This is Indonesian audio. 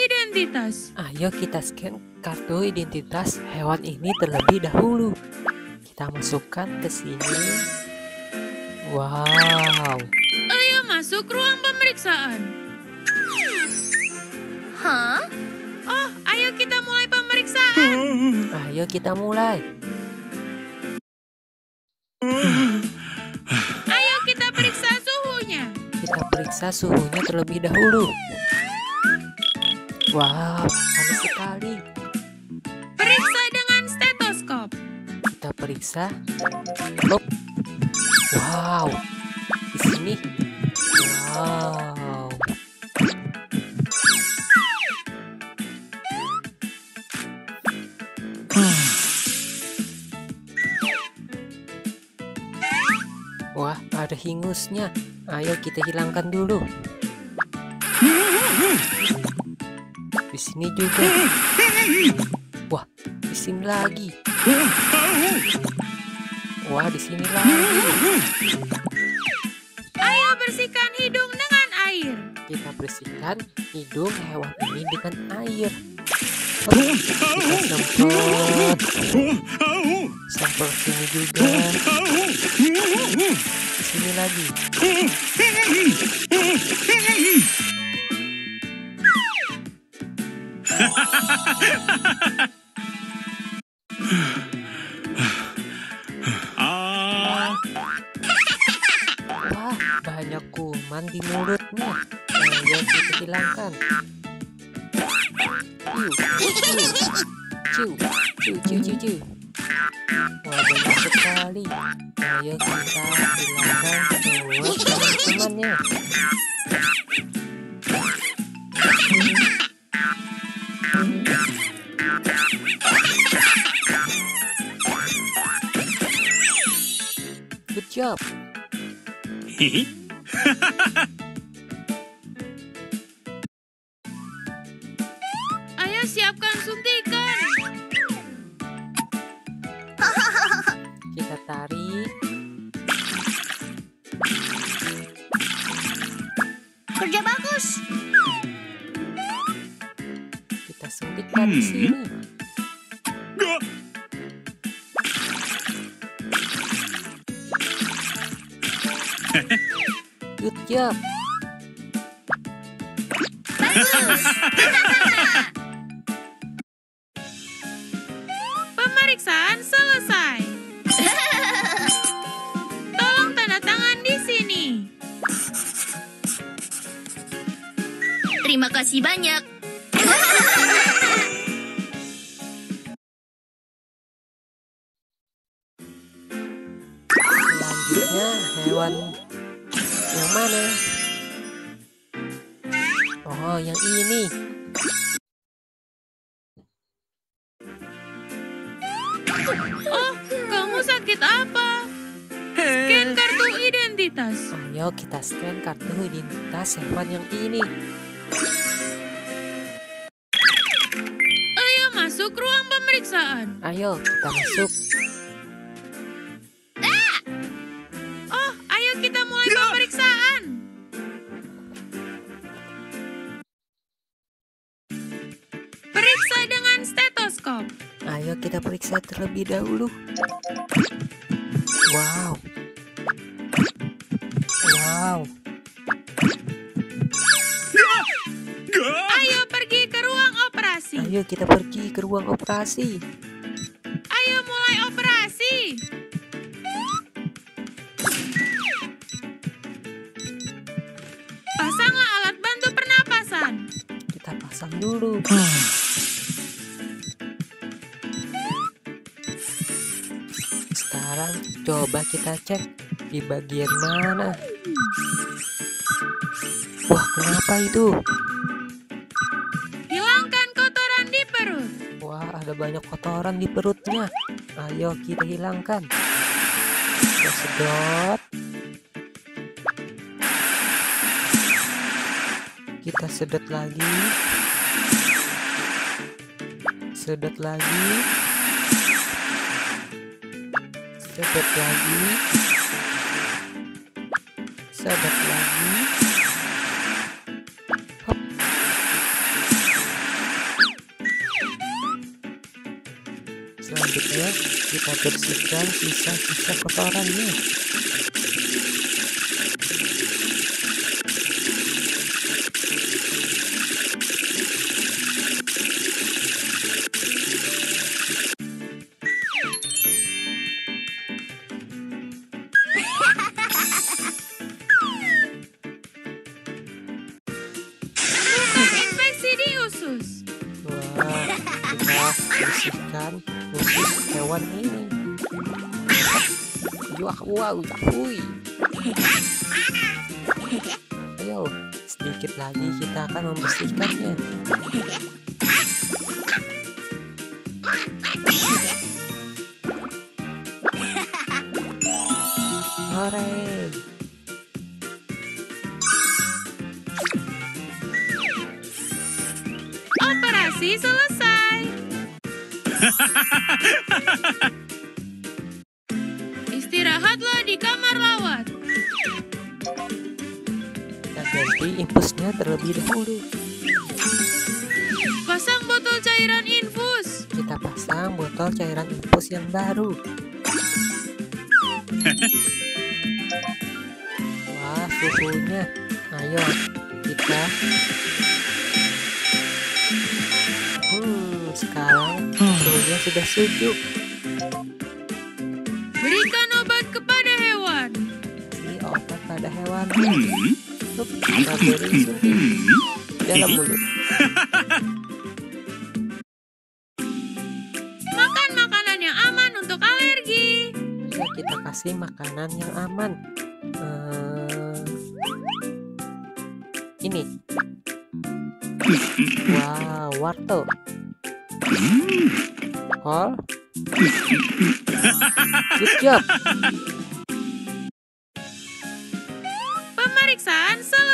identitas. Ayo kita scan kartu identitas hewan ini terlebih dahulu. Kita masukkan ke sini. Wow. Ayo masuk ruang pemeriksaan. Hah? Oh, ayo kita mulai pemeriksaan. Ayo kita mulai. Ayo kita periksa suhunya. Kita periksa suhunya terlebih dahulu. Wow, panas sekali. Periksa dengan stetoskop. Kita periksa. Hop. Wow. Di sini. Wow. Wah, ada hingusnya. Ayo kita hilangkan dulu. Di sini juga. Wah, di sini lagi. Wah, di sini lagi. Ayo bersihkan hidung dengan air. Kita bersihkan hidung hewan ini dengan air. Kita semprot. Semprot sini juga. Di sini lagi. Di mulutnya. Ayo kita hilangkan. Ciu, ciu, ciu, ciu, ciu, ciu. Wah, banyak sekali. Ayo kita hilangkan semua teman-temannya. Good job. hehe. Ayo siapkan suntikan. Kita tarik. Kerja bagus. Kita suntikkan di Hmm. sini. Gak. Good job. Pemeriksaan kasih banyak. Selanjutnya hewan yang mana? Oh, yang ini. Oh, kamu sakit apa? Scan kartu identitas. Ayo kita scan kartu identitas hewan yang ini. Pemeriksaan. Ayo kita masuk. Oh, ayo kita mulai pemeriksaan. Periksa dengan stetoskop. Ayo kita periksa terlebih dahulu. Wow. Wow. Gak. Ayo kita pergi ke ruang operasi. Ayo mulai operasi. Pasanglah alat bantu pernapasan. Kita pasang dulu. Sekarang coba kita cek di bagian mana. Wah, kenapa itu? Ada banyak kotoran di perutnya. Ayo kita hilangkan. Kita sedot. Kita sedot lagi. Sedot lagi. Sedot lagi. Sedot lagi. Hop. Ya kita bersihkan sisa-sisa kotorannya Infeksi di usus. Wah, kita bersihkan usus hewan ini. Wah, wow, hui. Ayo, sedikit lagi kita akan membersihkannya. Hore, Operasi selesai. Istirahatlah di kamar lawat. kita ganti infusnya terlebih dahulu. Pasang botol cairan infus. Kita pasang botol cairan infus yang baru. Wah, suhunya. Ayo, kita. Suhunya sudah sejuk. Berikan obat kepada hewan. Ini obat pada hewan. Hmm. Kita beri suntik Hmm. dalam mulut. Makan makanan yang aman untuk alergi. Ya, kita kasih makanan yang aman. Eh, ini. Wow, wortel. Hmm alkohol. Good job. Pemeriksaan selesai.